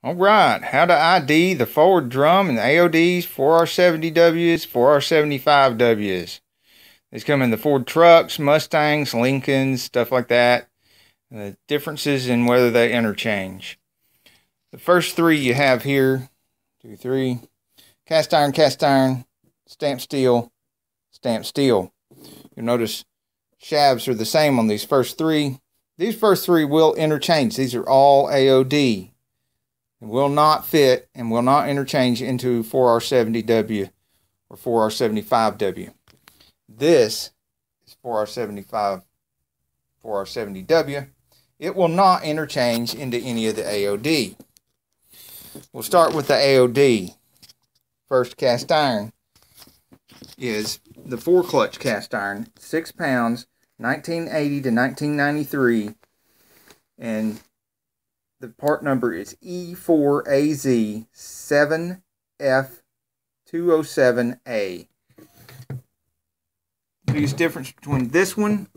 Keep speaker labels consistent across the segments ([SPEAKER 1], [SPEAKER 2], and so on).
[SPEAKER 1] All right, how to ID the forward drum and the AODs, 4R70Ws, 4R75Ws. These come in the Ford trucks, Mustangs, Lincolns, stuff like that. The differences in whether they interchange. The first three you have here, two, three, cast iron, cast iron, stamped steel, stamped steel. You'll notice shafts are the same on these first three. These first three will interchange. These are all AOD. Will not fit and will not interchange into 4R70W or 4R75W. This is 4R75, 4R70W. It will not interchange into any of the AOD. We'll start with the AOD. First cast iron is the four clutch cast iron, six pounds, 1980 to 1993, and the part number is E4AZ7F207A. Biggest difference between this one,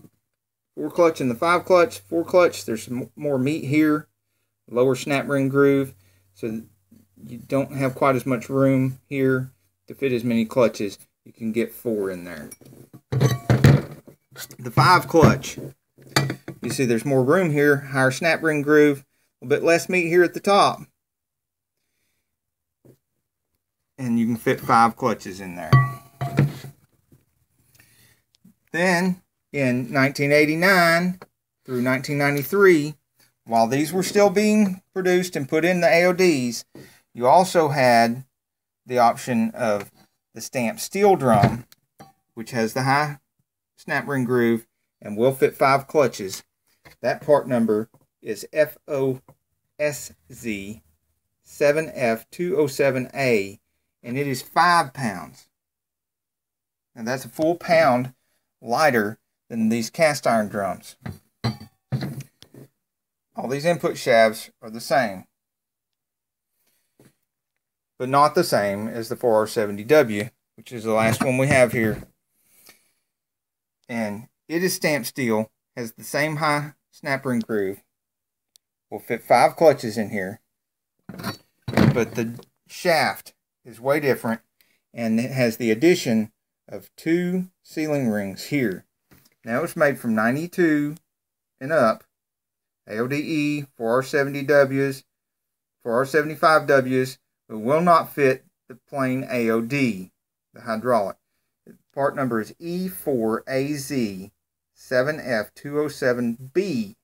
[SPEAKER 1] four clutch and the five clutch. Four clutch, there's more meat here, lower snap ring groove, so you don't have quite as much room here to fit as many clutches. You can get four in there. The five clutch, you see there's more room here, higher snap ring groove, a bit less meat here at the top. And you can fit five clutches in there. Then, in 1989 through 1993, while these were still being produced and put in the AODs, you also had the option of the stamped steel drum, which has the high snap ring groove and will fit five clutches. That part number is FOSZ7F207A, and it is five pounds. And that's a full pound lighter than these cast iron drums. All these input shafts are the same, but not the same as the 4R70W, which is the last one we have here. And it is stamped steel, has the same high snap ring groove, will fit five clutches in here. But the shaft is way different and it has the addition of two sealing rings here. Now it's made from 92 and up. AODE, 4R70Ws, 4R75Ws, but will not fit the plain AOD, the hydraulic. Part number is E4AZ7F207B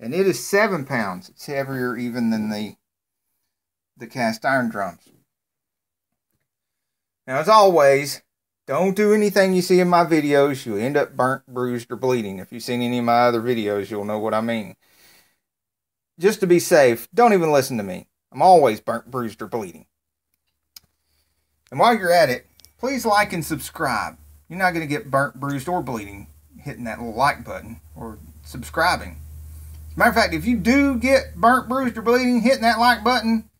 [SPEAKER 1] and it is seven pounds. It's heavier even than the the cast iron drums. Now, as always, don't do anything you see in my videos. You'll end up burnt, bruised, or bleeding. If you've seen any of my other videos, you'll know what I mean. Just to be safe, don't even listen to me. I'm always burnt, bruised, or bleeding. And while you're at it, please like and subscribe. You're not going to get burnt, bruised, or bleeding hitting that little like button or subscribing. Matter of fact, if you do get burnt, bruised, or bleeding, hitting that like button,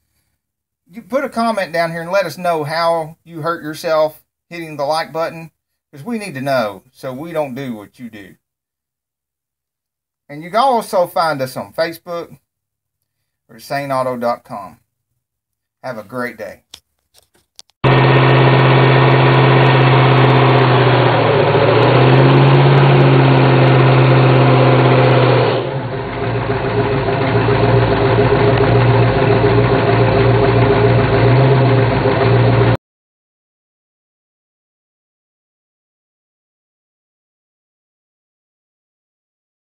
[SPEAKER 1] you put a comment down here and let us know how you hurt yourself hitting the like button because we need to know so we don't do what you do. And you can also find us on Facebook or saneauto.com. Have a great day.